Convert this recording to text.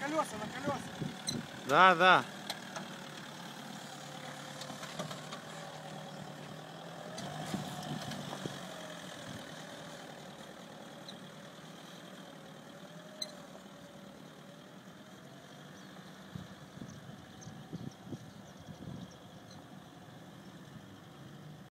колеса, на колеса. Да, да.